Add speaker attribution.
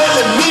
Speaker 1: telling me